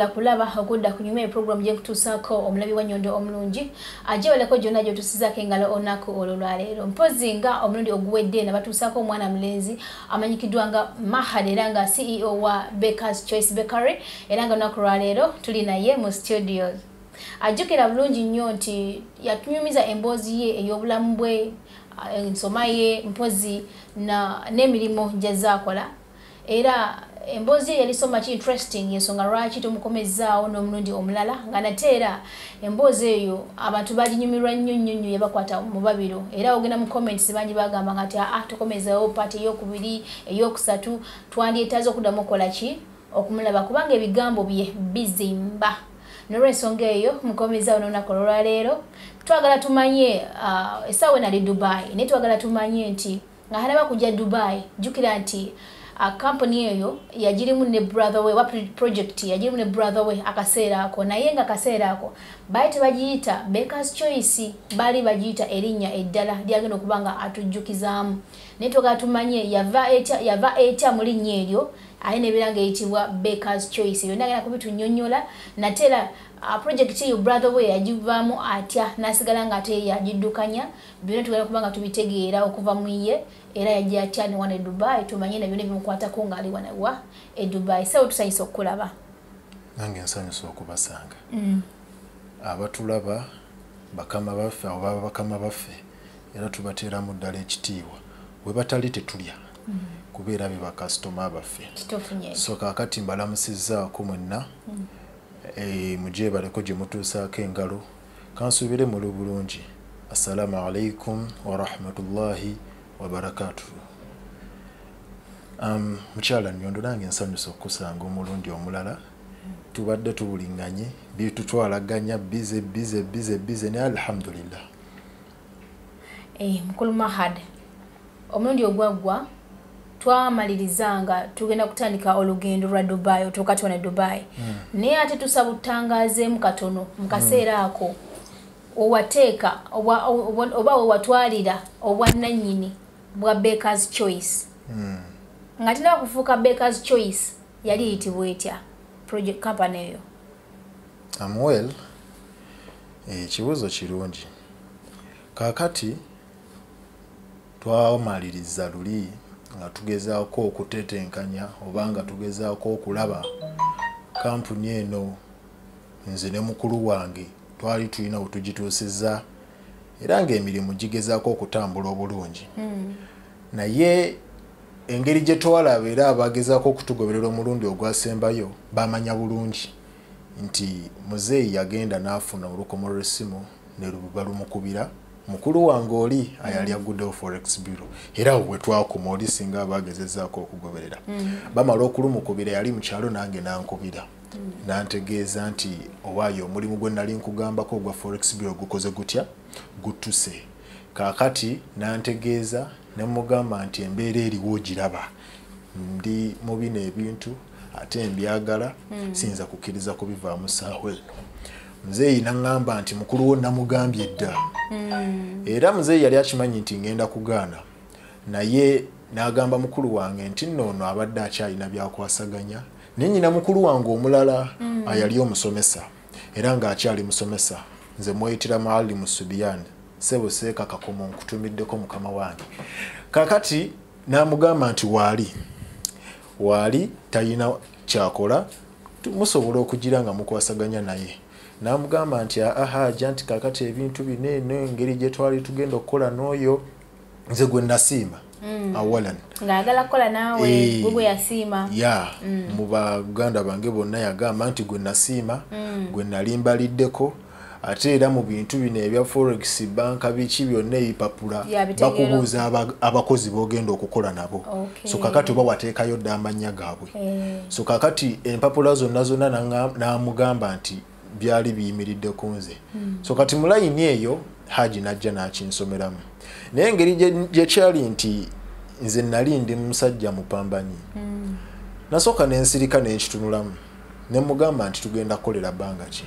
tambula kulaba okudda ku nyuma eprogramu gyenkutuusaako omulabi wa nyondo omulungi ajebaleko gyonna gyotusizaako engalo olunaku olwo lwaleero mpozi nga omulundi oguwedde nabatuusaako omwana mulenzi amanyikiddwa nga mahad era nga ceo wa bakers choice bakery era nga olunaku lwaleero tuli naye mu studios ajjukira bulungi nnyo nti yatunyumiza emboozi ye ey'obulamu bwe ensoma ye mpozi n'emirimu gyezaakola era emboozi yali so much interesting yensonga lwaki tumukomezaawo n'omulundi omulala nga nate era emboozi eyo abantu baginyumirwa nnyo nnyo nnyo yabakwata mu babiro. Era ogenda mu comments bangi bagamba nga ti aa tukomezawo paati eyokubiri eyokusatu twandyetaaze okuddamu okukola ki? Okumulaba kubanga ebigambo bye bizimba. Nolwensonga eyo mukomezaawo n'olunaku olwaleero twagala tumanye uh, essaawa enali dubai naye twagala tumanye nti nga halaba kujja dubai jjukira nti kampuni eyo yagirimu ne brother we wa project yagirimu ne brother we akaseera ako. Naye nga akaseera ako baali tebagiyita bakers choice baali bagiyita erinnya eddala lyagenda okuba nga atujjukizaamu. Naye twagala tumanye yava etya mu linnya eryo aye nebeera nga eyitibwa bakers choice. Yonna agenda kubitunyonyola nate era uh, project eyo brother we yagivaamu atya? Nasigala nga ate yagiddukanya byonna tugenda kuba nga tubitegeera okuva mu ye era yajja atya ne wana e dubai tumanye na byonna bimukwatako ngaali wanawa e dubai. Sawo tusanyisa okukulaba nange nsanyusa okubasanga. Mm. abatulaba bakama baffe abo baba bakama baffe era tubateeramu ddala ekitiibwa. We batali tetulya mm. kubeera be bakasitoma baffe. So kaakati mbalamusizaako mwenna mm. e, mujebaleko gye mutuusaako engalo kansuubire muli bulungi. Assalamu alaikum warahmatullahi wabarakatuhu um, mukyala nyondo nange ensanyusa okusanga omulundi omulala. Tubadde tuwulinganye bitutwalaganya bize bize bize bize naye alhamdulillah. E, mukulu mahad omulundi ogwaggwa twamaliriza nga tugenda kutandika olugendo lwa dubai otuuka tuwana dubai. Mm. naye ate tusaba otutangazeemu katono mu kaseera ako owateeka oba wewatwalira obwannannyini bwa bakers choice. Mm. nga tinaba kufuuka bakers choice yali yitibwa etya? Project company eyo. Amwell ekibuzo kirungi. Kaakati twamaliriza luli nga tugezaako okutetenkanya oba nga tugezaako okulaba kampuni eno nze ne mukulu wange twali tulina wetugituusizza era ng'emirimu gigezaako okutambula obulungi mm. naye engeri gye twalaba era abagezaako okutugoberera omulundi ogwasembayo bamanya bulungi nti muzeeyi yagenda n'afuna olukomo lw'essimu ne luba lumukubira mukulu wange oli ayali aguddewo forex bureau era we twakoma oli singa abagezezaako okugoberera mm. bamala okulumukubira yali mukyalo nange nankubira. Nantegeeza nti owaayo omulimu gwe nali nkugambako ogwa forex bureau gukoze gutya? Guttuse kaakati nantegeeza nemugamba nti embeera eriwo giraba. Ndi mu bino ebintu ate mbyagala mm. siyinza kukkiriza kubivaamu saawa eno. Muzeeyi naŋŋamba nti mukulu wo namugambye dda. Mm. era muzeeyi yali akimanyi nti ngenda kugaana. Naye n'agamba mukulu wange nti noono abadde akyalina byakwasaganya naye nyina mukulu wange omulala ayali omusomesa. Era ng'akyali musomesa nze mweyitira maali musubiyani sebuseeka kakomo nkutumiddeko mukama wange. Kakati n'amugamba nti waali waali talina kyakola musobola okugira nga mukwasaganya naye. Namugamba nti ahaja nti kakati ebintu bineeno engeri gye twali tugenda okukola n'oyo nze gwe nasiima. Awalan. Ngaagala kukola naawe Eh, gwe gwe yasiima. ya mu baganda bange bonna yagamba nti gwe nasiima gwe nali mbaliddeko ate era mu bintu bino ebya forex banka biki byonna ebipapula bakubuuza aba- abakozi b'ogenda okukola nabo. So kakati oba wateekayo dda amannya gaabwe. Eh, so kakati empapula zonna zonna n'amugamba nti byali biyimiridde ku nze. So kati mu layini eyo haji najja n'kinsomeramu naye engeri gye- gye kyali nti nze nali ndi musajja mupambanyi nasooka nensirika nenkitunulamu nemugamba nti tugenda kukolera bbanga ki?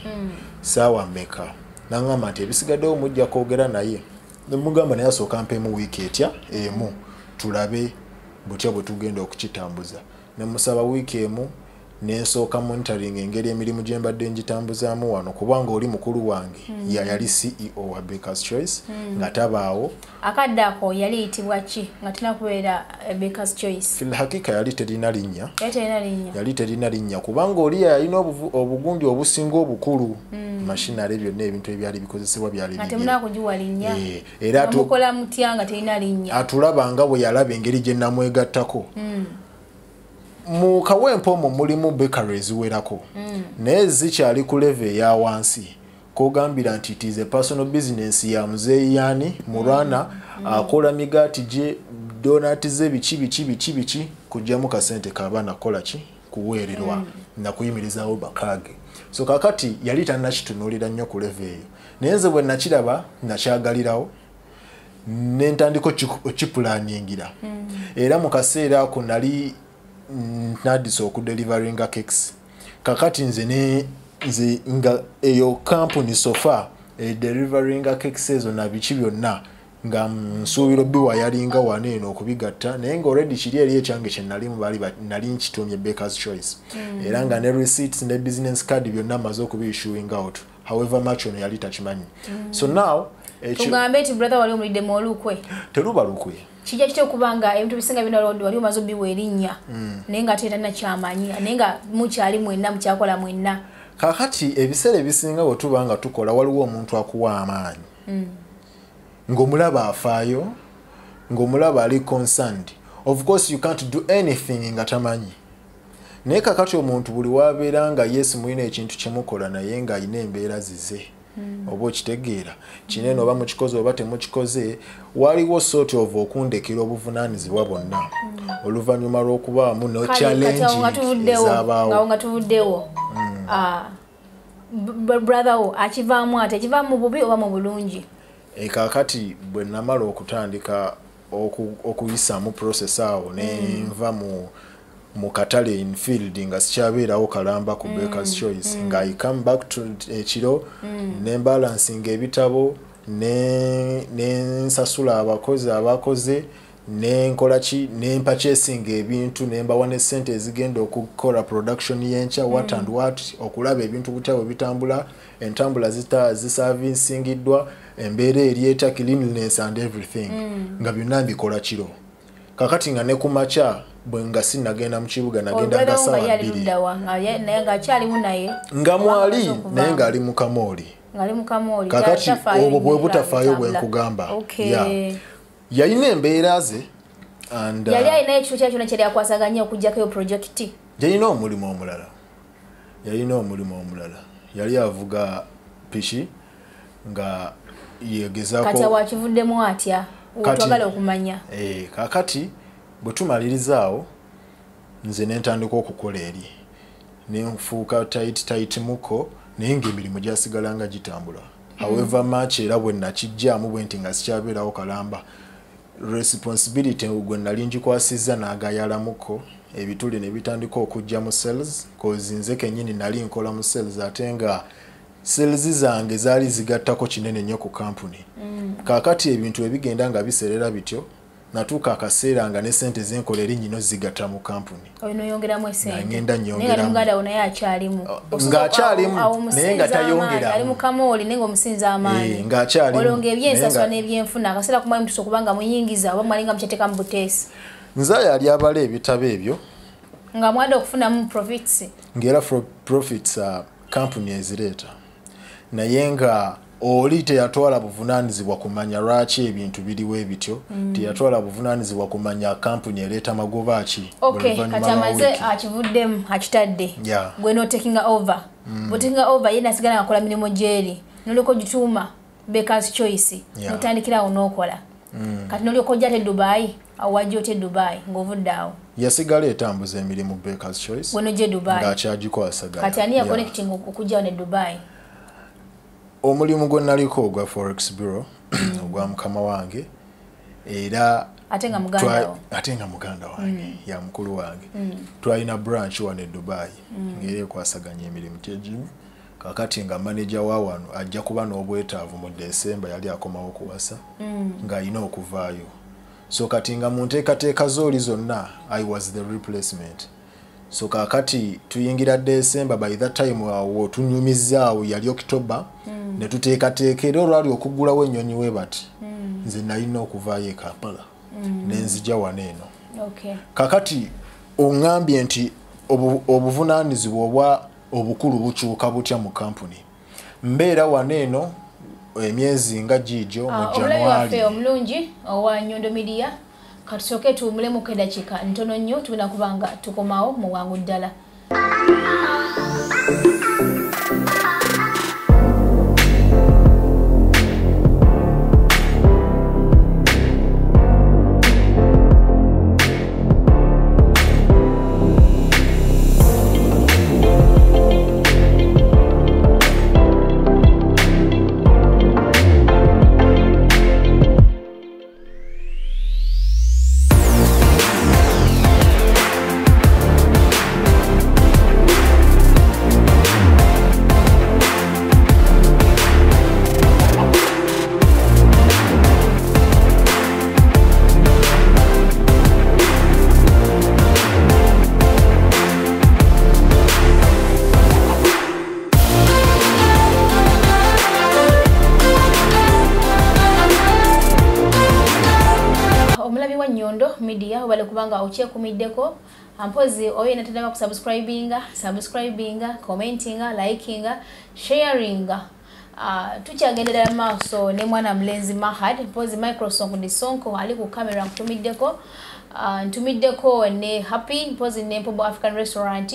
Saawa mmeka? Naŋŋamba nti ebisigaddewo mujja kwogera naye. Nemugamba naye asooka mpemu wiiki etya? Emu. Tulabe butya bwe tugenda okukitambuza. Nemusaba wiiki emu nensooka monitoring engeri emirimu gye mbadde ngitambuzaamu wano kubanga oli mukulu wange. Ya yali ceo wa bakers choice nga tabaawo. Akadde ako yali yitibwa ki? Nga tulina kubeera eh, bakers choice. Filhakika yali terina linnya. Yali terina linnya. Kubanga oli yalina obuvu- obugundi obusinga obukulu. Mashinale byonna ebintu ebyali bikozesebwa byali nga bibye. temuna kugiwa linnya. Eh, era atulaba nga bwe yalaba engeri gye namwegattako mu kawempe omwo mulimu bekary eziwerako. Naye zikyali ku leve eya wansi. Kogambira nti it is a personal business ya muzeeyi yani murwana akola migaati gye donati ze biki biki biki biki kugjamu kasente kaba nakola ki? Kuweererwa. Nakuyimirizawo bakage so kakati yali tannakitunuulira nnyo ku leve eyo. Naye nze bwe nakiraba nakyagalirawo nentandika okipulaningira era mu kaseera ako nali mm, nadisa okudelivaringa cakes. Kakati nze ne nze nga eyo kampuni sofa edelivaringa cakes ezo na biki byonna nga nsuubira biwa yalinga wano eno okubigatta naye nga already kiri eri ekyange kyenalimu nali nkitumye bakers choice. Era nga ne receipts ne business card byonna maze okubiissuing out however much ono yali takimanyi. So now tugambe nti brother wali omulidde mu olukwe. Teruba lukwe kijja kitya okuba nga ebintu bisinga bino wali omaze obiwa erinnya naye nga tetalina kyamanyi naye nga mukyali mwenna mukyakola mwenna. Kakati ebiseera ebisinga bwe tuba nga tukola waliwo omuntu akuwa amaanyi. Ng'omulaba afaayo ng'omulaba ali concerned. Of course you can't do anything nga tamanyi. Naye kakati omuntu buli wabeera nga yes mulina ekintu kyemukola naye ng'alina embeera zize oba okitegeera. Kinene oba mukikoze oba temukikoze waliwo sort of okundekera obuvunaanyizibwa bwonna. Oluvannyuma lw'okubaamu no challenge kati awo nga tuvuddewo Ah, b- brother wo akivaamu ate? Akivaamu mu bubi oba mu bulungi? E, kaakati bwe namala okutandika oku- okuyisaamu process awo nenva mu mu katale in field nga sikyabeerawo kalamba ku bakers choice nga i come back to ekiro ne balansinga ebitabo ne nensasula abakozi abakoze nenkola ki nempa kyesinga ebintu nembawa ne sente ezigenda okukola production yenkya what and what okulaba ebintu butya bwe bitambula entambula zisavinsingiddwa embeera eryeta cleanliness and everything nga byonna mbikola kiro kakati nga ne kumakya bwe nga sinagenda mu kibuga nagenda nga yali bbiri. nga mwali naye ng'ali mu kamooli. kakati obwo bwe butafaayo bwe nkugamba. Yalina embeera ze yali uh, alina ekifo kya kyona kyali akwasaganya okugjako eyo projekiti yalina omulimu omulala. Yalina omulimu omulala. Yali avuga piki nga yegezaako kati awakivuddemu atya? Kati- twagala okumanya. Eh, kakati bwe tumalirizaawo nze nentandika okukola eri. Nenfuuka tait tait muko naye ngaemirimu gyasigalanga gitambula. However much era bwe nakijjaamu bwe nti nga sikyabeerawo kalamba responsibility gwe nali ngikwasizza n'agayalamuko ebituli ne bitandika okujja mu sales cause nze kennyini nali nkola mu sales ate nga sales zange zaali zigattako kinene nnyo ku kampuni. Kaakati ebintu ebigenda nga biserera bityo natuuka akaseera nga ne sente zenkola eri nyino zigatta mu kampuni. Nga nyongeramu. ng'akyalimu, naye nga tayongeramu. amaanyi Eh, n'ebyenfuna akaseera kumali mutusa okuba nga muyingiza oba mwali nga mukyateeka mu buteesi. Nze yali abala ebitabo ebyo. Nga mwadde okufunamu profits. Ng'era profits uh, kampuni ezireeta. Naye nga oli teyatwala buvunaanyizibwa kumanya lwaki ebintu biriwo ebityo teyatwala buvunaanyizibwa kumanya kampuni ereeta magoba ki kati amaze akivuddemu akitadde. Gwe notakinga over. Bwotakinga over ye nasigala ngakola mirimu gyeri nolyoka ogituuma bakers choice. Yeah. notandikirawo nokola. Kati nolyoka ojja te dubai awo wajja ote dubai ng'ovudde awo. Yasigala etambuza emirimu bakers choice? Gwe nojja e dubai. Ng'akyagikwasaganya kati ani Yeah. yakonecting okujjawo ne dubai omulimu gwe naliko ogwa forex bureau ogwa mukama wange era ate nga muganda wange ya mukulu wange. Twalina branch wano e dubai ngaera ekwasaganya emirimu kyegimu kakati nga manaja wa wano ajja kuba n'obwetaavu mu desemba yali akomawo kuwasa ng'alina okuvaayo. So kati nga mu nteekateeka zooli zonna i was the replacement. So kakati tuyingira december by that time awo tunyumizaawo yali october. Mm. Netuteekateeka era olwali okugulawo ennyonyi we bati mm. nze nalina okuvaayo e kampala mm. nenzija wano eno. Kakati oŋŋambye nti obu- obuvunaanyizibwa obwa obukulu bukyuka butya mu kampuni mbeera wano eno emyezi nga giigyo mu Ah, januari omulungi owa nyondo media katusooke tuwumulemuko eddakiika ntono nnyo tulina kuba nga tukomawo mu bwangu ddala kubanga okyekumiddeko mpozi oyo yena tandaba kusubscribinga subscribinga commentinga likinga sharinga. Uh, tukyagendera maaso ne mwana mulenzi mahad mpozi microsoft ndi sonko ali ku kamera nkutumiddeko. Uh, ntumiddeko ne happy mpozi ne mpobo african restaurant.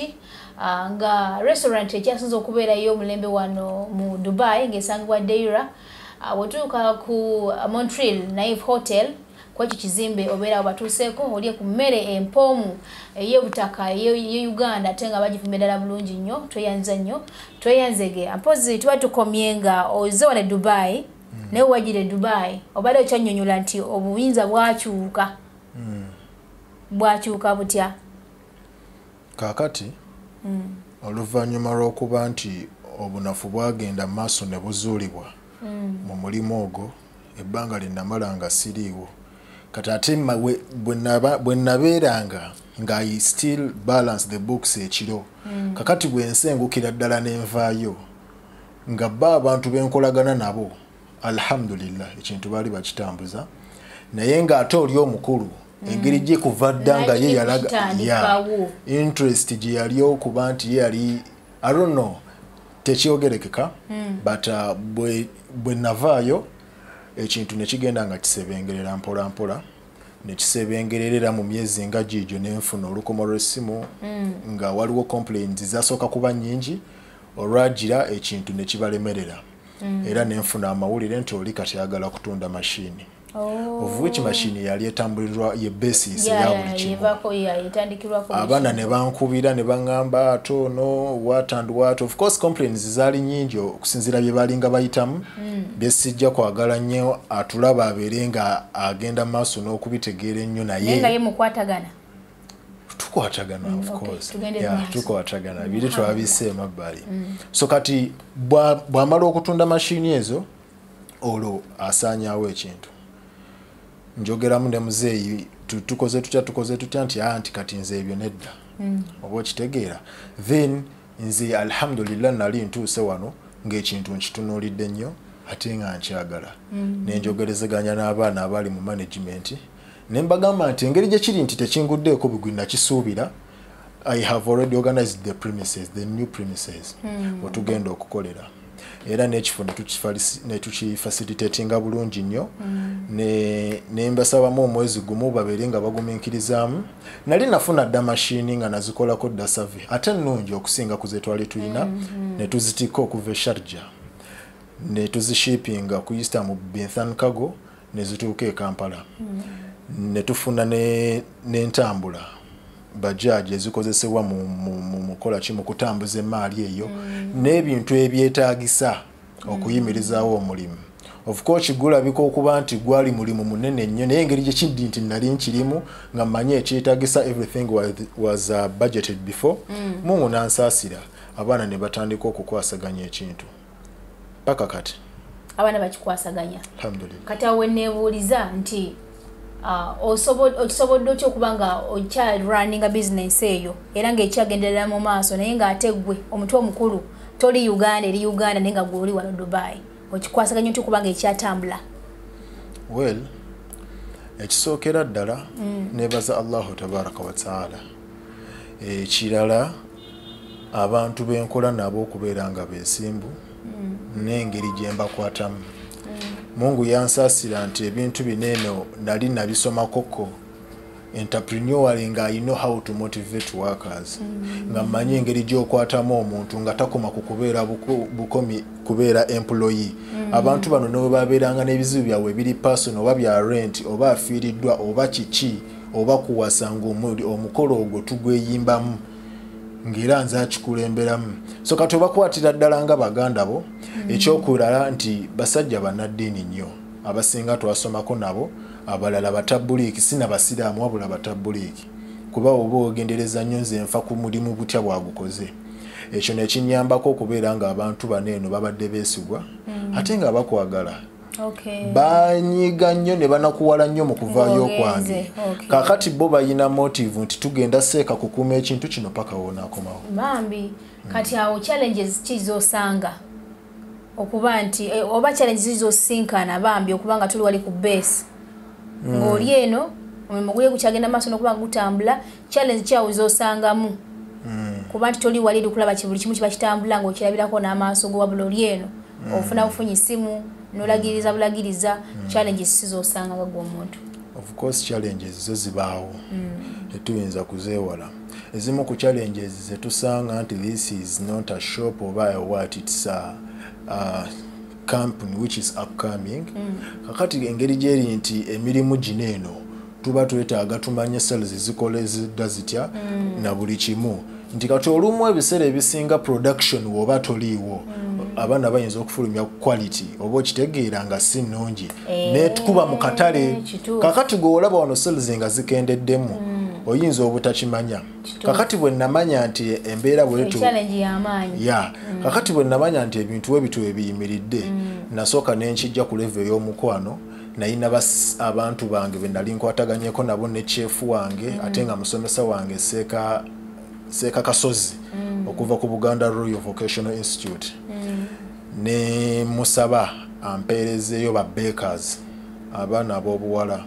Uh, nga restaurant ekyasinza okubeerayo omulembe wano mu dubai ng'esangibwa deira. Uh, bwetuuka ku montreal naive hotel kwekyo kizimbe obeera batuuseeko olye ku mmere empoomu ey'obutaka ye uganda ate nga bagifumbe ddala bulungi nnyo tweyanza nnyo tweyanzege mpozi tuba tukomye nga oze wane dubai naye wagire dubai obadde okyannyonnyola nti obuyinza bwakyuka. Bwakyuka butya? Kaakati oluvannyuma lw'okuba nti obunafu bwagenda mu maaso ne buzuulibwa mu mulimu ogwo ebbanga lye namala nga siriiwo kati ate ma- we- bwe nabeeranga nga i still balance the books ekiro kakati bwe nsengukira ddala nenvaayo nga ba abantu benkolagana nabo alhamdulillah ekintu baali bakitambuza naye ng'ate oli omukulu engeri gye kuva dda nga ye yalaga. Yeah. interest gye yali okuba nti ye yali i don't know tekyogerekeka but uh, bwe navaayo ekintu nekigenda nga kisebengerera mpola mpola nekisebengerera mu myezi nga giigyo nenfuna olukomo lw'essimu nga waliwo complaints zasooka kuba nyingi olwagira ekintu nekibalemerera era nenfuna amawulire nti oli kati ayagala kutunda mashini. Of which mashini yali etambulirwa ye basis eya yeah, buli kimu. abaana ne bankubira ne baŋŋamba ate ono what and what? Of course complaints zaali nyingi okusinziira bye balinga bayitamu. Byesijja kwagala nnyo atulaba abeere nga agenda mu maaso n'okubitegeera ennyo naye. Tukwatagana of okay, course. tukwatagana. Biri twabise emabbali. So kati bwa- bw'amala okutunda mashini ezo olwo asaanyaawo ekintu njogeramu ne muzeeyi tu- tukoze tutya tukoze tutya nti aa nti kati nze ebyo nedda. Oba okitegeera. Then nze alhamdulillah nali ntuuse wano ng'ekintu nkitunuulidde nnyo ate nga nkyagala. Nenjogerezeganya n'abaana abali mu management. Ne mbagamba nti engeri gye kiri nti tekinguddeeko bigwi nakisuubira i have already organized the premises the new premises. Wetugenda okukolera era n'ekifo ne tukifalisi- ne tukifacilitatinga bulungi nnyo. Ne- ne mbasabamu omwezi gumu babeere nga bagumiikirizaamu nali nafuna dda mashini nga nazikolako dda save ate nnungi okusinga ku ze twali tulina ne tuzitikka okuva e sharja ne tuzishipinga ku easter mu binthan cargo ne zituuka e kampala. Ne tufuna ne- n'entambula bajaji ezikozesebwa mu- mu- mu mukola ki mu kutambuza emaali eyo n'ebintu ebyetaagisa okuyimirizaawo omulimu. Of course gulabika okuba nti gwali mulimu munene nnyo naye engeri gyekindi nti nali nkirimu nga mmanyi ekyetaagisa everything was, uh, budgeted before mungu nansaasira abaana ne batandika okukwasaganya ekintu. Paka kati. Abaana bakikwasaganya. Kati awo weneebuuliza nti ah, osobo- okisobodde otya okuba nga okyarunninga bizinensi eyo era ng'ekyagenderera mu maaso naye ng'ate gwe omutwe omukulu toli uganda eri uganda naye nga gwe oli wano dubai okikwasaganya otya okuba nga ekyatambula. Well ekisookera ddala nebaza allahu tabaraka wataala ekirala abantu benkola nabo okubeera nga besimbu n'engeri gye mbakwatamu mungu yansaasira nti ebintu bineeno nali nabisomakoko entrepreneuring nga i know how to motivate workers. Nga mmanyi engeri gy'okwatamu omuntu nga takoma ku kubeera buko- bukomi kubeera employee. Abantu bano ne bwe babeeranga n'ebizibu byabwe biri personal oba bya rent oba afiiriddwa oba kiki oba kuwasa ngaomuli omukolo ogwo tugweyimbamu ng'era nze akikulemberamu so kati obakwatira ddala nga baganda bo ekyokulala nti basajja bannaddiini nnyo abasinga twasomako nabo abalala batabuliiki si nabasiraamu wabula batabuliiki kuba oba ogendereza nnyo nze nfa ku mulimu butya bwagukoze. Ekyo nekinyambako okubeera nga abantu bano eno babadde beesigwa ate nga bakwagala. Banyiga nnyo ne banakuwala nnyo mu kuvaayo Ng'ogenze, kwange. okay. kakati bo balina motive nti tugenda seeka kukuuma ekintu kino paka wonaakomawo bambi kati awo challenges ki zosanga okuba nti eh, oba challenges zosinkana bambi okuba nga tuli wali ku base? Ng'oli eno omulimu gulye gukyagenda maaso n'okuba nga gutambula challenge kyawo zosangamu? Kuba nti toli wali eri kulaba ki buli kimu kiba kitambula ng'okirabirako n'amaaso go wabula oli eno? Ofuna bufunyi simu n'olagiriza bulagiriza challenges si zosangaga gw'omuntu of course challenges zo zibaawo. Tetuyinza kuzeewala. Ezimu ku challenges zetusanga nti this is not a shop oba what its a, a company which is upcoming. Kakati engeri gyeri nti emirimu gino eno tuba twetaaga tumanye sales zikola ezidda zitya na buli kimu nti kati olumu ebiseera ebisinga production woba toliiwo abaana bayinza okufulumya quality oba okitegeera nga si nnungi. Eh, netukuba mu katale kakati gweolaba wano sales nga zikendeddemu oyinza obutakimanya. Kakati bwe namanya nti embeera bwetu challenge y'amaanyi ya kakati bwe namanya nti ebintu we bitu ebiyimiridde nasooka nenkijja ku levo ey'omukwano nayina abantu bange be nali nkwataganyeko nabo ne kyefu wange ate nga musomesa wange seeka seeka kasozi okuva ku buganda royal vocational institute. Ne musaba ampeerezeeyo ba bakers abaana ab'obuwala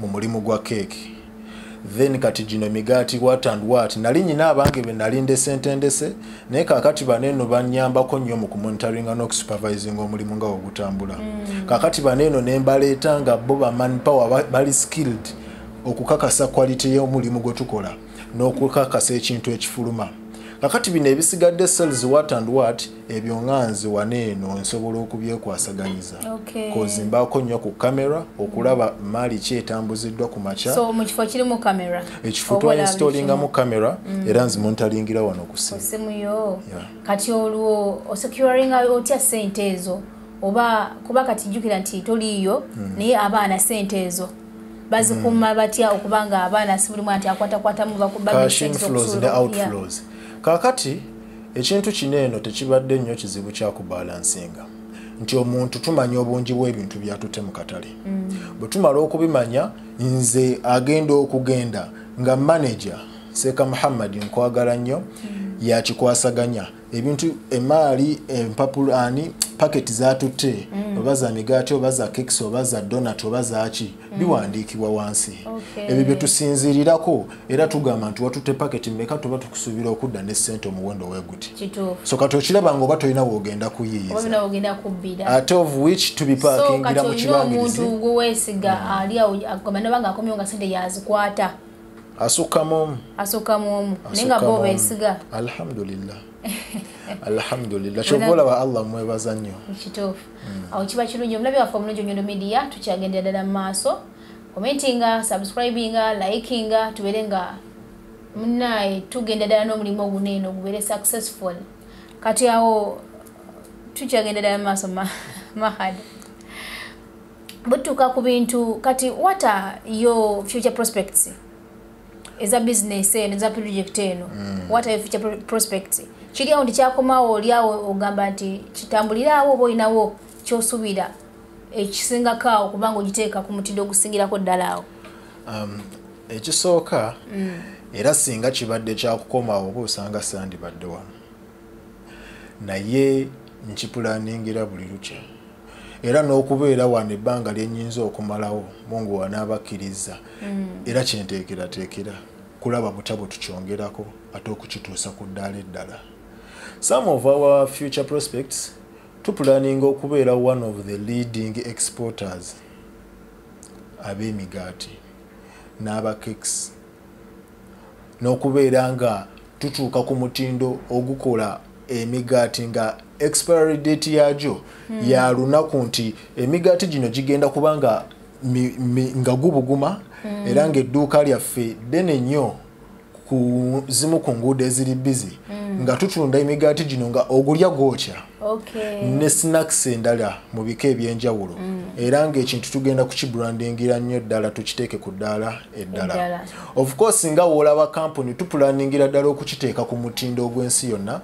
mu mulimu gwa keeki then kati gino migaati what and what nali nyina abange be nali ndesentendese naye kakati baneeno banyambako nnyo mu kumonitoringa n'okusupervisinga omulimu nga ogutambula. Kakati baneeno ne mbaleeta nga bo ba manpower ba- bali skilled okukakasa quality y'omulimu gwe tukola n'okukakasa ekintu ekifuluma. Kakati bino ebisigadde sales what and what ebyo nga nze waneeno nsobola okubyekwasaganyiza kozi mbaako nnyo ku kamera okulaba maali ki etambuziddwa ku makya. Ekifo kimu. kamera era nzimontalingira wano ku simu. Kati olwo osecuringa otya sente ezo? Oba kuba kati jjukira nti toliiyo naye abaana sente ezo bazikuuma batya okuba nga abaana si buli mwana nti akwatakwatamu bakuba cash sente inflows ne z'okusuula- outflows. Kakati ekintu kino eno tekibadde nnyo kizibu kyakubalansinga nti omuntu tumanya obungi bw'ebintu byatutte mu katale. Bwe tumala okubimanya nze agenda okugenda nga manager seeka muhammadi nkwagala nnyo yakikwasaganya. Ebintu emaali empapulani paketi zatutte oba za migaati oba za keks oba za donat oba zaki biwandiikibwa wansi. Ebyo bye tusinziirirako era tugamba nti watutte paketi mmeka tuba tukusuubira okudda ne sente omuwendo weeguti so kati okiraba nga oba tolina woogenda kuyiiyiza? Ate of which tubipakingira mu kibangirizi asukkamu omu asookamu omu naye nga asukkamu bo beesiga alhamdulillah. Alhamdulillah. Kyova olaba allah mwebaza nnyo kituufu awo kiba kirungi omulabi waffe omulungi onyondo media tukyagendera ddala mu maaso commentinga subscribinga likinga tubeere nga munaye tugenda ddala n'omulimu oguneeno gubeere successful. Kati awo tukyagenda ddala mu maaso ma- mahad. Butuuka ku bintu kati what are your future prospects eza business eno eza project eno. What are future pro- prospects? Kiri awo tikyakomawo oliawo ogamba nti kitambuliraawo oba olinawo kyosuubira ekisingako awo kubanga ogiteeka ku mutindo ogusingirako ddala awo. Um, ekisooka era singa kibadde kyakukomawo oba osanga sandibadde wano naye nkipulaningira buli lukya. Era n'okubeera wano ebbanga lyenyinza okumalawo mungu wanaabakkiriza era kyenteekerateekera kulaba butabo tukyongerako ate okukituusa ku ddaala eddala some of our future prospects tupulaninga okubeera one of the leading exporters ab'emigaati n'abakeks n'okubeera nga tutuuka ku mutindo ogukola emigaati nga expiry date yagyo mm. ya lunaku nti emigaati gino gigenda kuba nga gubuguma mm. era ng'edduuka lyaffe ddene nnyo ku zimu ku nguudo eziri bizi mm. nga tutunda emigaati gino nga ogulya gwokya. Ne snacks endala mu bika ebyenjawulo. Era ng'ekintu tugenda kukibrandingira nnyo ddala tukiteeke ku ddaala eddala. Eddala. of course nga woolaba kampuni tupulaningira ddala okukiteeka ku mutindo ogw'ensi yonna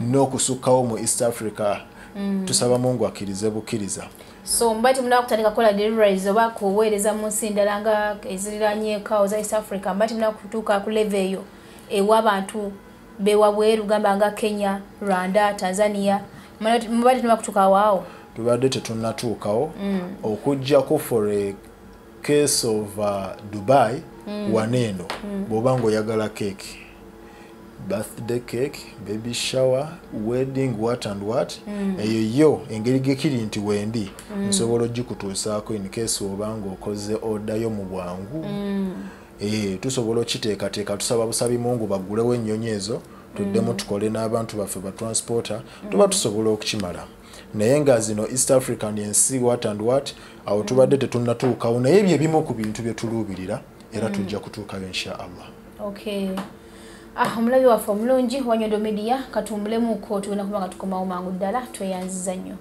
n'okusukkawo mu east africa. Tusaba mungu akkirize bukkiriza so mba timunaba kutandika kukola deliveries oba kuweereza mu nsi ndala nga eziriranyekawo za east africa mba timunaba kutuuka ku leve eyo ewa abantu bewabweru gamba nga kenya rwanda tanzania. Muba timunaba kutuuka waawo tubadde tetunnatuukawo okujjako for a case of uh, dubai waneeno bw'oba ng'oyagala cake birthday cake baby shower wedding what and what. Eyo yo engeri gekiri nti wendi. Nsobola ogikutuusaako in case oba ng'okoze odayo mu bwangu. Eh, tusobola okiteekateeka tusaba busabi mungu baggulewo ennyonyi ezo tuddemu tukole n'abantu baffe batransporta tuba tusobola okukimala. Naye nga zino east african ensi what and what awo tubadde tetunnatuukawo naye bye bimu ku bintu bye tuluubirira era tujja kutuukayo insha allah. Okay ah omulabi waffe omulungi wanyondo media katumbulemuko kuba nga tukomawo mangu ddala tweyanziza nnyo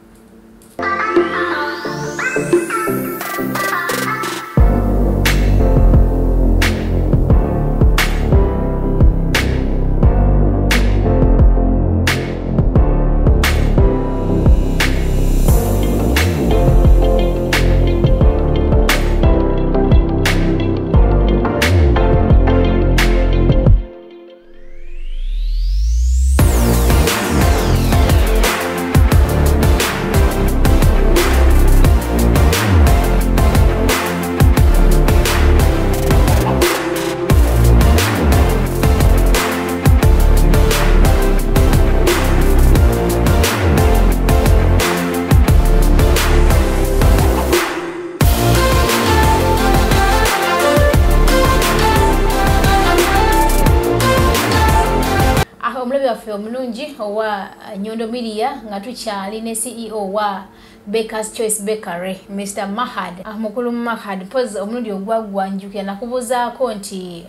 nyondo media nga tukyali ne ceo wa bakers choice bakery mr mahad. Ah, mukulu mahad pozi omulundi ogwagwanjukira nakubuuzaako nti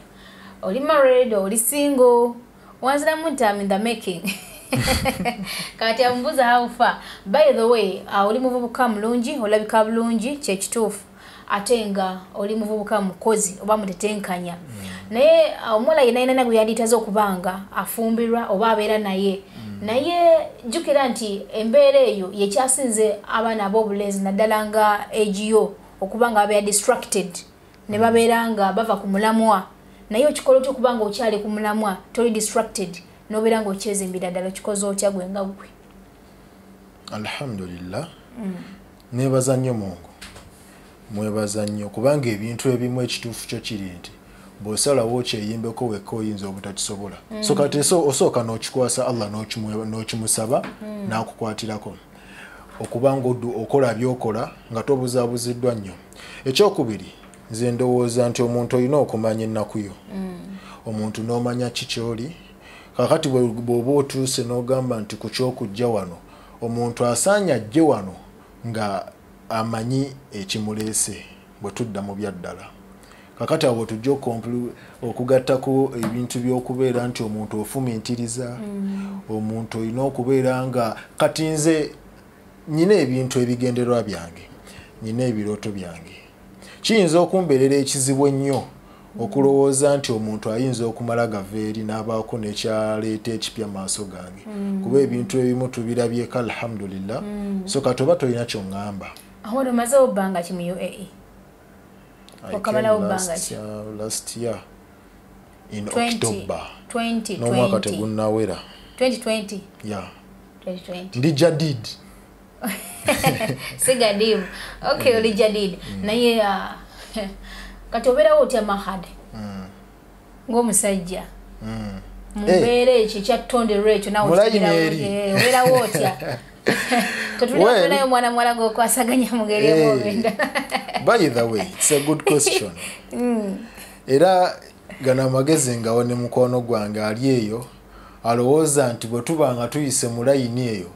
oli married oli single? Wanziramu nti am in the making. Kati amubuuza haufa by the way uh, oli muvubuka mulungi olabika bulungi kyekituufu ate nga oli muvubuka mukozi oba mutetenkanya naye uh, omuwala yenna yenna gwe yandiyitaza okuba nga afumbirwa oba abeera naye. Naye jjukira nti embeera eyo yekyasinze abaana ab'obulenzi naddala nga egio okuba nga babeera distracted. Ne babeera nga bava ku mulamwa. Naye okikola otya okuba nga okyali ku mulamwa toli distracted? Nobeera nga okyezimbira ddala okikoze otya gwe nga gwe? Alhamdulillah. Nebaza nnyo mungu. Mwebaza nnyo kubanga ebintu ebimu ekituufu kyo kiri nti bw'osalawo okyeyimbeko wekka oyinza obutakisobola so kati osooka n'okikwasa allah n'okimusaba n'akukwatirako. Okuba nga oddu- okola byokola nga tobuzaabuziddwa nnyo. Ekyokubiri nze ndowooza nti omuntu olina okumanya ennaku yo. Omuntu n'omanya ki kyoli? Kakati bw'oba otuuse n'ogamba nti ku kyokujja wano omuntu asaanya ajje wano nga amanyi ekimuleese bwe tudda mu byaddala kakati awo tujja okugattako ebintu by'okubeera nti omuntu ofumintiriza omuntu olina okubeera nga kati nze nyina ebintu ebigendererwa byange nyina ebirooto byange. Kiyinza okumbeerera ekizibu ennyo okulowooza nti omuntu ayinza okumala gava eri n'abaako nekyaleeta ekipya maaso gange. Kuba ebintu ebimu tubirabyeko alhamdulillah. So kati oba tolina kyoŋŋamba. Awo omazeewo bbanga ki mu uae Came bbanga last ki? year- last year in 20 october. 20 n'omwaka 20 tegunnawera 2020 ya 2020 ndi jadid. Sigadimu okay oli jadid. Naye ah, kati obeerawo otya mahad? Ng'omusajja. Mu Eh. mbeera ekyo ekyatonderwa ekyo nawe Mulayini okitegeerawo- eri. eh, otya? Tetulina Well- kubeerayo mwana muwala gwokwasaganya mu ngeri Eh. By the way it's a good question. Era gano amagezi ngawo ne mukono gwange ali eyo alowooza nti bwe tuba nga tuyise mu layini eyo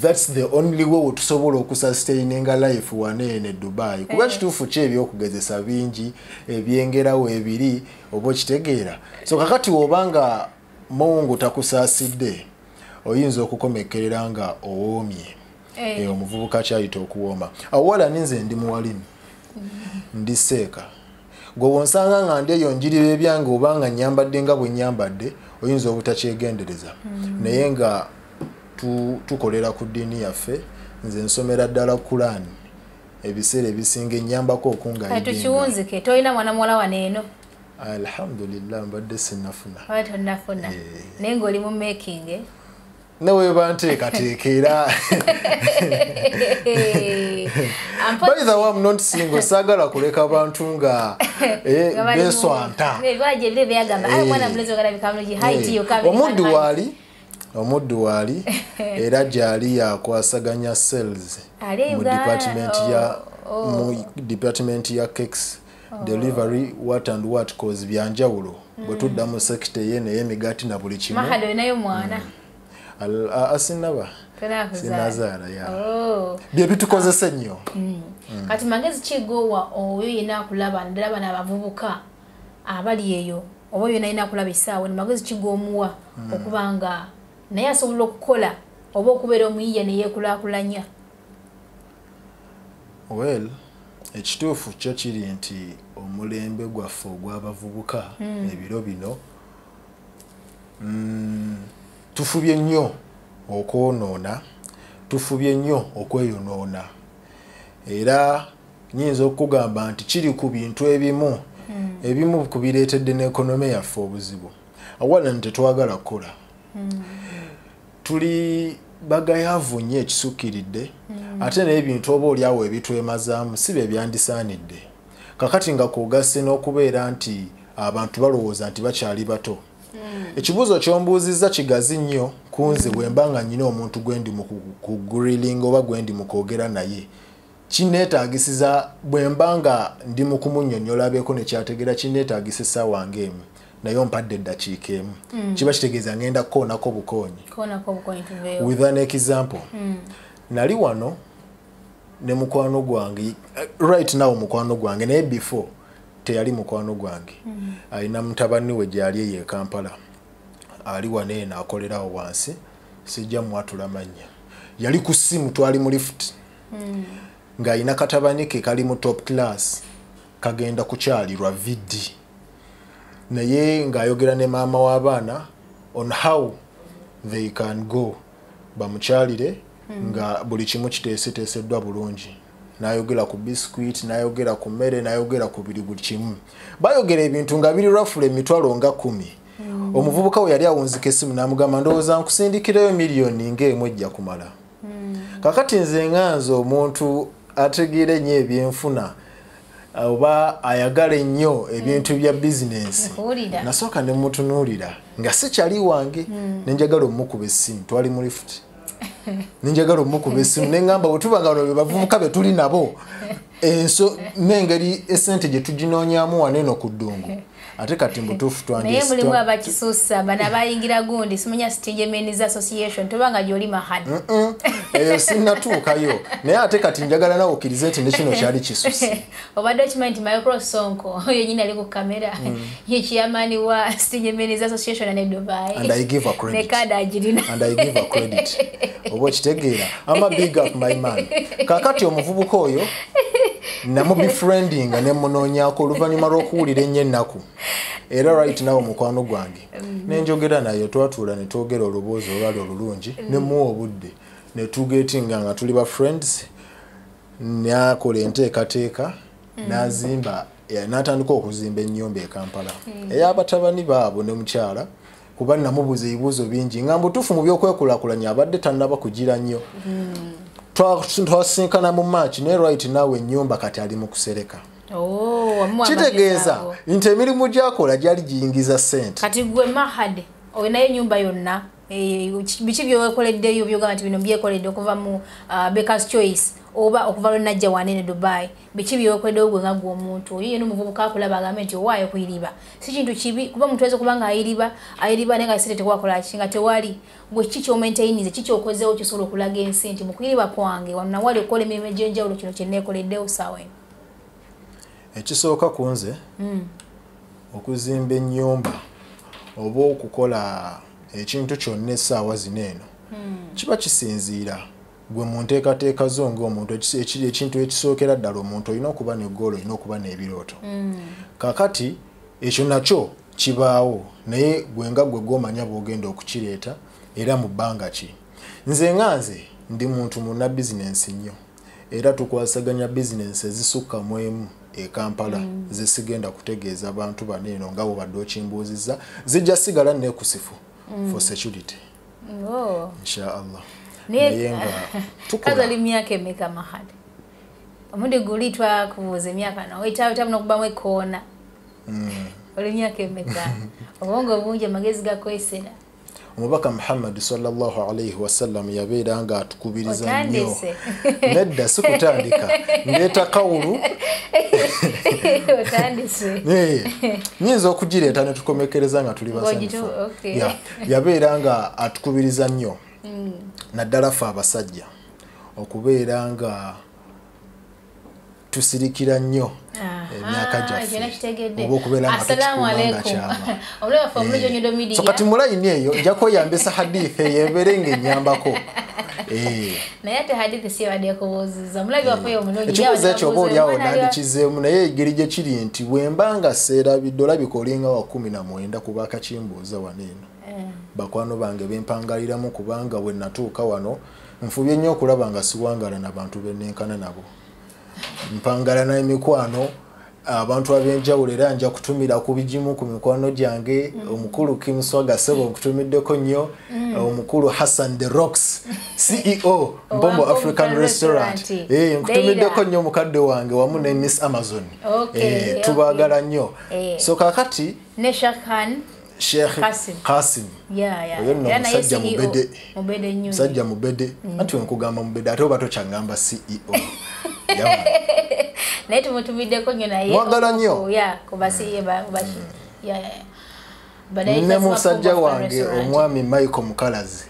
thats the only way wetusobola okusustaininga life waneene dubai. Kuba kituufu ki ebyokugezesa bingi ebyengerawo ebiri oba okitegeera? So kakati wobanga mungu takusaasidde oyinza okukomekerera nga owoomye. Eh. Eh, omuvubuka kyayita okuwooma. Awala ninze ndi muwalimu ndi seeka gwe bwonsanga nga ndi eyo njirira ebyange oba nga nyambadde nga bwe nyambadde oyinza obutakyegendereza naye nga tu- tukolera ku ddiini yaffe nze nsomera ddala kulaani ebiseera ebisinga enyambako kati okungayidinga tukiwunzike tolina mwana muwala waneeno alhamdulillah mbadde sinafuna oba tonnafuna? Naye ng'oli mu making eh? neweba nteekateeka era Way I'm not single saagala kuleka bantu nga eh, beswanta Eh, kabiri omuddu waali omuddu waali era gyali yakwasaganya sales Ali e mu department ya oh, mu department ya cakes delivery what and what cause byanjawulo bwe tudda mu sekita ye naye emigaati na buli kimu. A- asinaba sinazaala ya Oh. bye bitukozesa ennyo kati magezi kigowa oyo yena akulaba naddala bano abavubuka abali eyo oba oyo nalina akulaba essaawa ni magezi kigoomuwa okuba nga naye asobola okukola oba okubeera omuyiya neyeekulaakulanya well ekituufu kyo kiri nti omulembe gwaffe ogw'abavubuka ebiro bino mm, tufubye nnyo okwonoona tufubye nnyo okweyonoona era nyinza okugamba nti kiri ku bintu ebimu ebimu ku bireetedde n'ekonome yaffe obuzibu. Awala nti tetwagala kukola tuli bagayaavu nnyo ekisukkiridde ate n'ebintu oba oliawo ebitwemazaamu si bye byandisaanidde. Kakati nga kwogase n'okubeera nti abantu balowooza nti bakyali bato ekibuuzo kyombuuzizza kigazi nnyo kunze bwe mba nga nnyina omuntu gwe ndi mu ku- ku grilling oba gwe ndi mu kwogera naye. Kineetaagisiza bwe mba nga ndi mu kumunnyonnyola abeeko nekyategeera kineetaagisa essaawa ng'emu naye ompadde eddakiika emu. Kiba kitegeeza ngenda kukoonako bukoonyi with an example. Nali wano ne mukwano gwange right now mukwano gwange naye before teyali mukwano gwange. Alina mutabani we gyali eyo e kampala. Ali wano eno akolerawo wansi sijja mwatula mannya yali ku ssimu twali mu lift. Ng'alina katabani ke kali mu top class kagenda kukyalirwa vidi naye ng'ayogera ne maama w'abaana on how they can go. Bamukyalire nga buli kimu kiteeseteeseddwa bulungi n'ayogera ku biscuit n'ayogera ku mmere n'ayogera ku biri buli kimu. Bayogera ebintu nga biri rafula emitwalo nga kumi. Omuvubuka we yali awunzika essimu n'amugamba ndowooza nkusindikirayo miliyoni ng'emu ejja kumala. Kakati nze nganze omuntu ategeera ennyo ebyenfuna oba ayagala ennyo ebintu bya bizinensi nasooka ne mutunuulira nga si kyali wange nenjagala omukuba essimu twali mu lifuti nenjagala omukuba essimu neŋŋamba bwe tuba nga bano be bavubuka be tuli nabo. Enso n'engeri esente gye tuginoonyaamu waneeno ku ddungu ate kati mbutuufu naye mulimu abakisusa bano abayingira gundi simanya stingemens association tobanga gyoli mahad eyo sinnatuukayo. Naye ate kati njagala nawe okkirize nti ne kino kyali kisusi. Obadde okimanyi nti micro sonko oyo nyini ali ku kamera ye kiyamaani wa stingemens association ne dubai. And I give a credit. ne kada agirina. And I give a credit. Oba okitegeera. Ama big up my man. Kakati omuvubuka oyo namubefriendinga nemunoonyako oluvannyuma lw'okuwulira ennyo ennaku. Era right nawe mukwano gwange. Nenjogera naye twatuula netwogera oluboozi olwali olulungi nemuwa obudde. Netugetinga nga tuli ba friends nakola enteekateeka n'azimba eh, n'atandika okuzimba ennyumba e kampala. Ey'abatabani baabo ne mukyala kuba namubuuza ebibuuzo bingi nga mbutuufu mu byokwekulaakulanya abadde tannaba kugira nnyo twasinkana mu maaki naye right naawe ennyumba kati ali mu kusereka. Oh, kitegeeza nti emirimu gy'akola gyali giyingiza ssente. Kati gwe mahad olinayo enyumba yonna Eh, biki byewekoleddeyo byogamba nti bino byekoledde okuva mu uh, bakers choice oba okuva lwenajja wanene dubai biki byewekoleddeyo gwe nga gwe omuntu. Oyo yena omuvubuka akulaba agambe nti owaayo kuyiriba si kintu kibi kuba omuntu ayinza okuba nga ayiriba ayiriba naye nga sente tewakolaki nga tewali gwe kiki kyomaintainize ki kyokozeewo kisobola okulaga ensi nti mu kuyiriba kwange wanawali okukola emirimu egy'enjawulo kino kyeneekoleddewo saawa eno ekisooka ku nze okuzimba ennyumba oba okukola ekintu kyonna essaawa zino eno kiba kisinziira gwe mu nteekateeka zo ngaomuntu ekiri ekintu ekisookera ddala omuntu olina okuba negoolo olina okuba n'ebirooto kakati ekyo nakyo kibaawo naye gwe nga gwe gwomanya bwogenda okukireeta era mu bbanga ki nze nga nze ndi muntu muna bizinensi nnyo era tukwasaganya bizinensi ezisukka mu emu e kampala mm. zesigenda kutegeeza abantu bano eno nga bwobadde okimbuuzizza zijja sigala nekusifu mm. for security oh. inshaallah Naye- naye nga kazi tukula oli myaka emeka mahad omundi guli twakubuuza emyaka noitabu nokubamu ekoona oli myaka emeka obwongo bungi amagezi gakwesera omubaka muhammadi sallallahu alaihi wasallam yabeera nga atukubiriza nnyo. Nedda sikutandika ndeeta kawulu. Nyinza okugireeta netukomekereza nga tuli basanyufu yabeera nga atukubiriza nnyo naddala ffe abasajja okubeera nga tusirikira nnyo emyaka nga nga onyodo so kati mulayini eyo nja kweyambisa hadith eyo ebeere ngaenyambako Eh, naye ate hadithi si yabadde kubuuziza omulabi waffe oyo omulungi ekibuuzo ekyo oba oliawo nandikizeemu naye engeri gye kiri nti bwemba nga seerabidde olabika olinga wa kumi na mwenda kuba akakimbuuza wano eno. Eh, bakwano bange bempangaliramu kubanga bwe natuuka wano nfubye nnyo okulaba nga siwangala nabantu benenkana nabo. Mpangala n'emikwano abantu ab'enjawulo era nja kutumira ku bigimu ku mikwano gyange omukulu kimswaga sebo nkutumiddeko nnyo omukulu hassan the rocks ceo mpombo Owambo african restaurant. Eh, nkutumiddeko nnyo mukadde wange wamu ne miss amazon. Eh, tubaagala nnyo. Eh. so kakati ne shakhan sheikh Qasim. qasim. Ya ya Oyo nno era naye musajja CEO mubede. nnyo musajja mubede. Anti wenkugamba mubede ate oba tokyagamba ceo Yawa. naye tumutumiddeko nnyo naye Mwagala nnyo. omu- ya kubasiye baki ya ya ya. Baadaye ne Kasima musajja wange omwami michael mukalazi.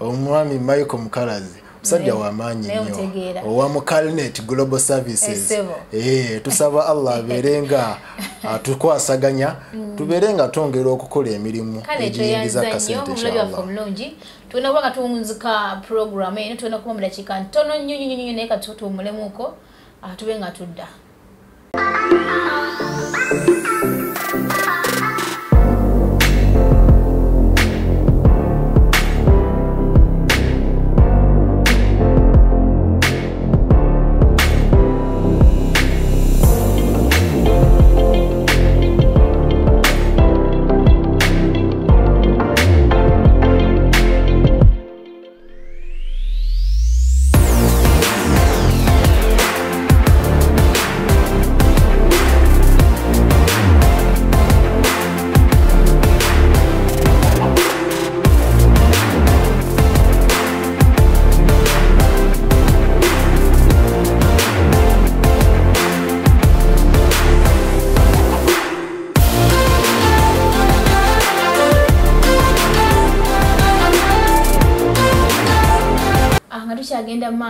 Omwami michael mukalazi musajja wamaanyi nnyo. owa mucalnet global services. Essebo. Eh, tusaba allah abeere nga atukwasaganya tubeere nga twongera okukola emirimu egiyingiza kasente tulina kuba nga tuwunzika program eno tulina kuba mu dakiika ntono nnyo nnyo nnyo naye kati tuwumulemuko ah, tube nga tudda. Ah,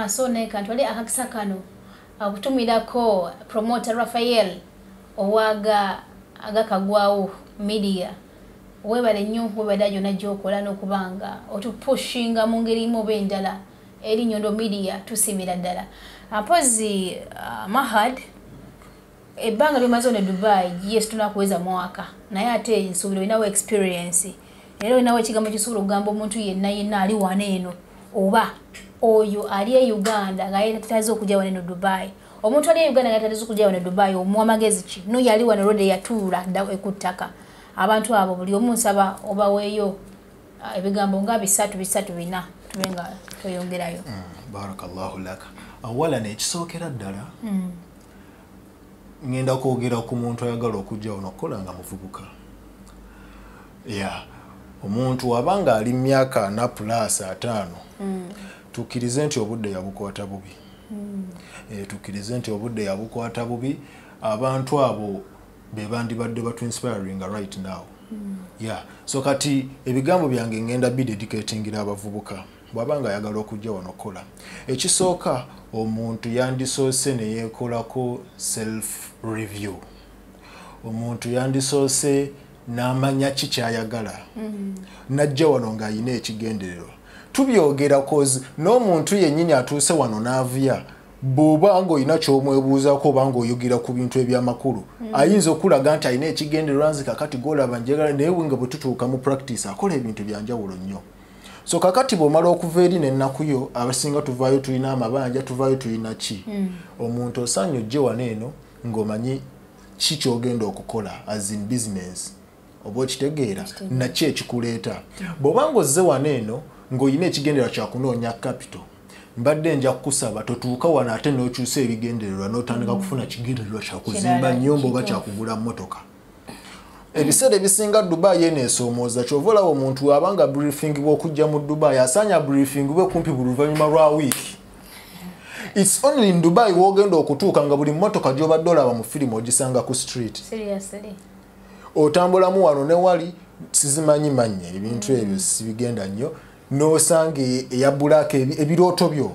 maaso naye kantwale akakisa kano okutumirako promoter rafael owaga agakagwawo media. Webale nnyo webada gyonna gyokola n'okubanga otupushinga mu ngeri imu oba endala. Eri nyondo media tusimira ddala. Mpozi uh, mahad ebbanga lyomaze ono e dubai yes tunakuweza mwaka. Naye ate nsuubira olinawo experience. Era olinawo ekigambo kisobola okugamba omuntu yenna yenna ali wano eno oba oyo ali e uganda ngaye tataze okujja wano eno dubai. Omuntu ali e uganda nga taliza okujja wano e dubai omuwa magezi ki? No yali wano rode yatuula dda ekuttaka abantu abo buli omu nsaba obaweeyo ah, ebigambo nga bisatu bisatu bina tube nga tweyongerayo. Barakallahu laka. Awalana ekisookera ddala. Ngenda kwogera ku muntu ayagala okujja wano okukola nga muvubuka. Ya omuntu wabanga ali myaka ana plus ataano tukkirize nti obudde yabukwata bubi. Eh, tukkirize nti obudde yabukwata bubi. Abantu abo be bandibadde batuinspiring right now. Yeah. So kati ebigambo byange ngenda bidedicatingira abavubuka. Bwabanga ayagala okujja wano okukola ekisooka omuntu yandisoose neyeekolako self review omuntu yandisoose n'amanya ki kyayagala. Najja wano ng'ayina ekigendererwa tubyogera cause n'omuntu yennyini atuuse wano n'avuya bw'oba ng'olina ky'omwebuuzaako oba ng'oyogera ku bintu ebyamakulu ayinza okulaga nti alina ekigendererwa nzi kakati golaba njagala naye nga bwe tutuuka mu practice akola ebintu byanjawulo nnyo. So kakati bw'omala okuva eri n'ennaku yo abasinga tuvaayo tulina amabanja tuvaayo tulina ki? Omuntu osaanye ojje wano eno ng'omanyi ki kyogenda okukola as in business oba okitegeera naki ekikuleeta? Bw'oba ng'ozze wano eno ng'olina ekigendererwa kyakunoonya capital. Mbadde nja kukusaba totuuka wano ate n'okyusa ebigendererwa n'otandika kufuna kigendererwa kyakuzimba nnyumba oba kyakugula mmotoka. Ebiseera ebisinga dubai eneesoomooza kyova olaba omuntu abanga briefing bw'okujja mu dubai asaanya briefing bwe kumpi buli luvannyuma lwa wiiki. Its only in dubai wogenda okutuuka nga buli mmotoka gy'obadde olaba mu firimu ogisanga ku street. Otambulamu wano ne wali sizimanyi manya ebintu ebyo sibigenda nnyo n'osanga eya bulaaka ebi- ebirooto byo.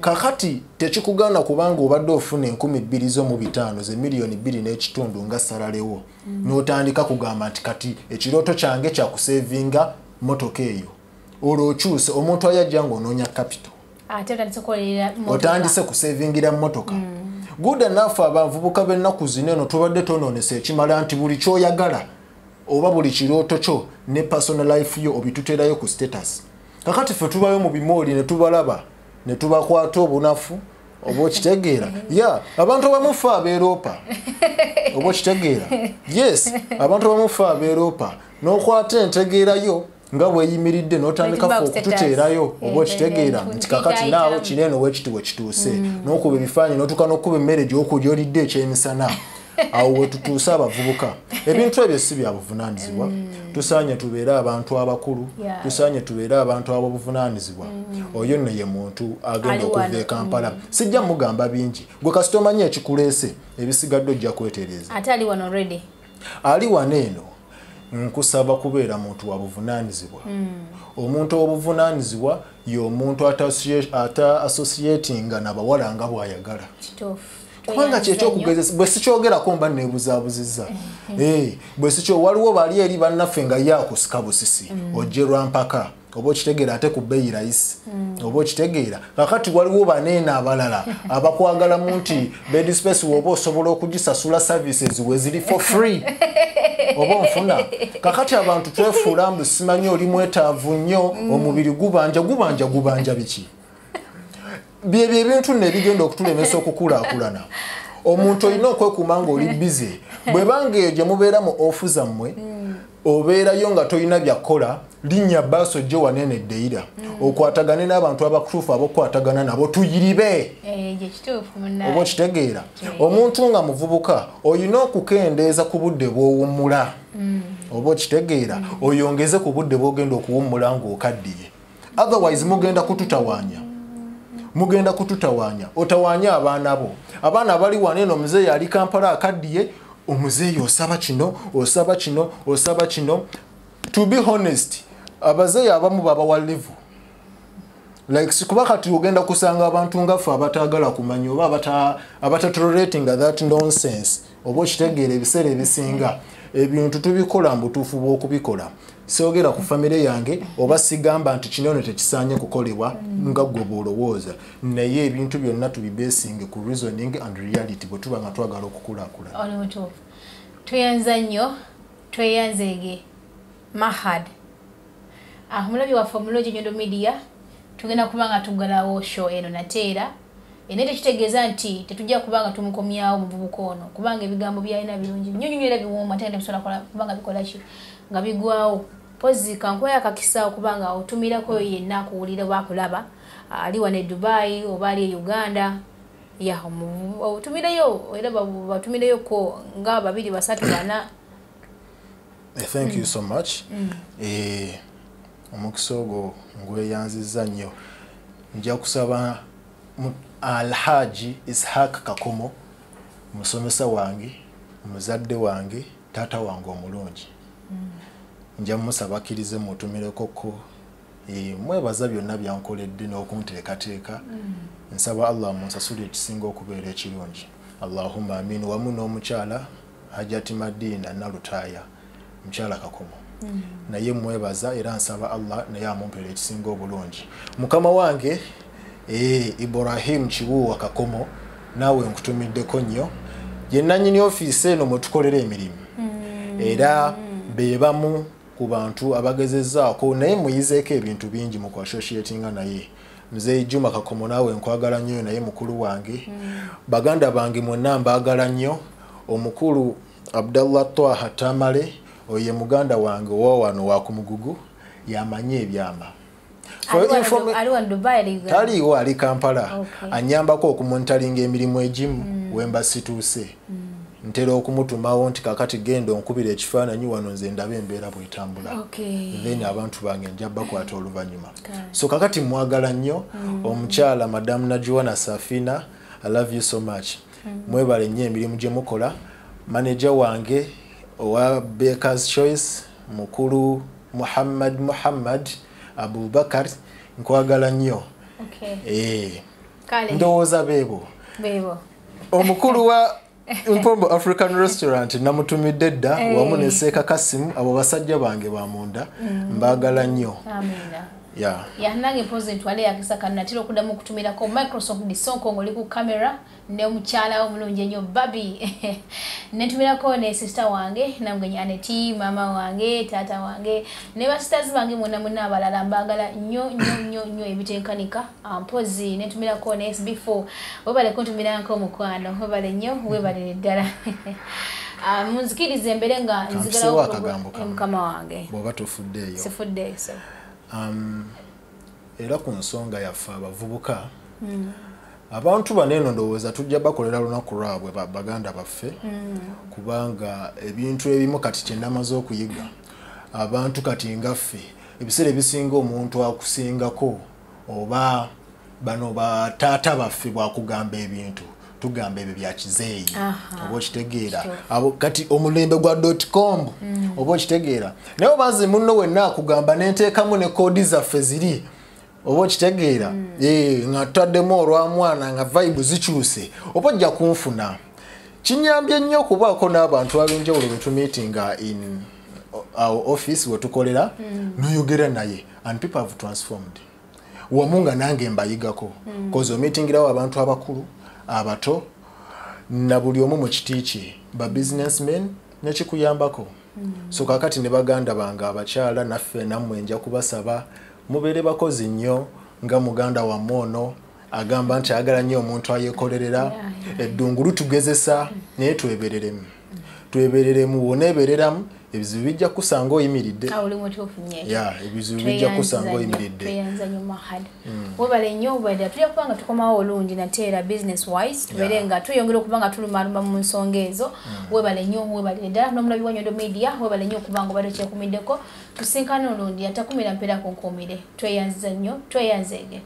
Kakati tekikugaana kubanga obadde ofuna enkumi bbiri zo mu bitaano ze miliyoni bbiri n'ekitundu nga salalewo n'otandika kugamba nti kati ekirooto kyange kyakuseevinga motoka eyo. Olwo okyuse omuntu ayajja ng'onoonya kapito. Otandise kusevingira motoka good enough abavubuka b'ennaku zino eno tubadde tonoonesa ekimala nti buli kyoyagala oba buli kirooto kyo ne personal life yo obituteerayo ku status kakati ffe tubayo mu bimooli ne tubalaba ne tubakwata obunafu oba okitegeera? Ya abantu abamu fe abeeropa oba okitegeera? Yes abantu abamu fe abeeropa n'okwata entegeerayo nga bweyimiridde n'otandika fe okututeerayo oba okitegeera? Nti kakati naawe eh, kinene wekiti wekituuse. N'okuba ebifaanyi n'otuuka n'okuba emmere gy'okulya olidde ekyemisana awo wetutuuse abavubuka. Ebintu ebyo si bya buvunaanyizibwa. Tusaanye tubeere abantu abakulu. Tusaanye tubeere abantu ab'obuvunaanyizibwa oyo nno ye muntu agenda okuva e kampala. Sijja mugamba bingi. Gwe kasita omanyi ekikuleese ebisigadde ojja kwetereeza? Ali wano eno. Nkusaba kubeera muntu wa buvunaanyizibwa. Omuntu ow'obuvunaanyizibwa y'omuntu ata- ata associatinga nabawala nga bw'ayagala. Kituufu kubanga kyekyokugezesa bwe sikyogerako mba nebuzaabuzizza Eh, bwe sikyo waliwo bali eri bannaffe nga ye akusika busisi ojje lwampaka oba okitegeera ate ku bbeeyi rayisi oba okitegeera. Kakati waliwo baneene abalala abakwagalamu nti bed space woba osobola okugisasula services we ziri for free oba onfuna. Kakati abantu twefuula mbu simanyi oli mwetaavu nnyo omubiri gubanja gubanja gubanja biki byebyo ebintu nno ebigenda okutulemesa okukulaakulana. Omuntu olina okwekuuma nga oli bize bwebanga eyo gye mubeera mu ofu zammwe obeerayo nga tolina byakukola linnya baaso gye wanenedde eyira okwatagane n'abantu abakutuufu abokukwatagana nabo tuyiribe. Kituufu oba okitegeera? Omuntu nga muvubuka olina okukendeeza ku budde bw'owummula. Oba okitegeera? Oyongeze ku budde bw'ogenda okuwummula ng'okaddiye otherwise mugenda kututawaanya mugenda kututawaanya otawaanya abaana bo. Abaana abali wano eno omuzeeyi ali kampala akaddiye omuzeeyi osaba kino osaba kino osaba kino. To be honest abazeeyi abamu babawa livu like sikuba kati ogenda kusanga abantu ngaffe abatagala kumanya oba abata- abatatoleratinga that nonsense oba okitegeera ebiseera ebisinga. Ebintu tubikola mu butuufu bw'okubikola soogera ku famire yange oba sigamba nti kino no tekisaanye kukolebwa nga gwe bwolowooza. Naye ebintu byonna tubibeesinge ku reasoning and reality bwe tuba nga twagala okukulaakulana oli mutuufu. Tweyanza nnyo tweyanzeege mahad. Ah, omulabi waffe omulungi nyondo media tugenda kuba nga tuggalawo show eno nate era. Naye tekitegeeza nti tetujja kubanga tumukomyawo muvubuka ono kubanga ebigambo byalina birungi. Nnyo nnyo era biwooma ate nga tebisobola kola- kubanga bikola ki? Nga bigwawo pozi kankwaya kakisa okubanga otumirako yenna akuwulira oba akulaba ali wano e dubai oba ali e uganda. Ya otumireyo era batumireyoko nga babiri basatu bana. Eh, thank you so much. Eh, omukisa ogwo ngweyanziza nnyo. Nja kusaba mu- alhaji ishaq kakomo musomesa wange muzadde wange taata wange omulungi nja mumusaba akkirize mutumirekoko Eh, mwebaza byonna byankoledde n'okunteekateeka. Nsaba allah munsasule ekisinga okubeera ekirungi. Allahumma amin. Wamu n'omukyala hajati madina nalutaaya. Mukyala kakomo. Naye mwebaza era nsaba allah naye amumpeera ekisinga obulungi. Mukama wange eh, ibrahim kibuuwa kakomo naawe nkutumiddeko nnyo. Ye nannyini ofiisi eno mwe tukolera emirimu. Era be bamu ku bantu abagezezzaako naye muyizeeko ebintu bingi mu kuassociatinga naye. Muzeeyi juma kakomo naawe nkwagala nnyo naye mukulu wange. Baganda bange mwenna mbaagala nnyo. Omukulu abdallah twaha tamale oyo ye muganda wange owa wano wa ku mugugu yamanye ebyama. Taliiwo ali kampala. Okay. anyambako okumonitalinga emirimu egimu wemba situuse ntera okumutumawo nti kakati genda onkubira ekifaananyi wano nze ndaba embeera bwetambula. Then abantu bange nja bakwata oluvannyuma. So kakati mwagala nnyo omukyala madamu najuwana safina i love you so much. Mwebale nnyo emirimu gye mukola. Maneja wange owa bakers choice mukulu muhammad muhammad abubakar nkwagala nnyo. Eh, kale. Ndowooza beebo. Bebo omukulu wa mpombo african restaurant namutumidde dda Eh. wamu ne seeka kasimu abo basajja bange bamunda mbaagala nnyo ya yanange mpozi ntwale yakisaka natera okuddamu okutumirako. Microsoft disonko ngaoli ku kamera ne omukyala omulungi ennyo babi nentumirako ne sista wange namugenya aneti maama wange taata wange ne basiters bange mwena mwena abalala mbagala nnyo nnyo nnyo nnyo ebitenkanika. Ah, mpozi nentumirako ne sb4 webale kuntumirako omukwano webale nnyo webalire ddala. Ah, munzikirize mbere nga nzigalawo akagambo kamu. mukama wange. Bw'oba tofuddeeyo. Sifudde so era ku nsonga yaffe abavubuka. Abantu bano eno ndowooza tujja bakolera lunaku lwabwe ba- baganda baffe. Kubanga ebintu ebimu kati kyendamaze okuyiga abantu kati ngaffe ebiseera ebisinga omuntu akusingako oba bano bataata baffe bwakugamba ebintu tugamba ebyo byakizeeyi oba okitegeera. Kati omulembe gwa dotcom oba okitegeera. Naye obanze munno wenna akugamba nenteekamu ne koodi zaffe ziri oba okitegeera. Eh, nga tutaddemu olwamwana nga vibe zikyuse oba ojja kunfuna. Kinyambye nnyo okubaako n'abantu ab'enjawulo betumiitinga in our office wetukolera noyogera naye and people have transformed. Wamu nga nange mbayigako kozi omiitingirawo abantu abakulu abato na buli omu mu kiti kye ba businessmen nekikuyambako so kakati ne baganda bange abakyala naffe nammwe nja kubasaba mubeere bakozi nnyo nga muganda wammwe ono agamba nti ayagala nnyo omuntu ayekolerera eddungu lutugezesa naye twebereremu. Twebereremu woneebereramu ebizibu bijja kusanga oyimiridde. Ebizibu bijja kusanga oyimiridde. webale nnyo obadde tujja kuba nga tukomawo olungi nate era business wise tubeere nga tweyongera okuba nga tulumaluma mu nsonga ezo. Webale nnyo webale ddala n'omulabi wa nyondo media webale nnyo okuba nga obadde kyekumiddeko. Tusinkane olundi atakumira mpeera ku nkuumire. Tweyanziza nnyo tweyanzeege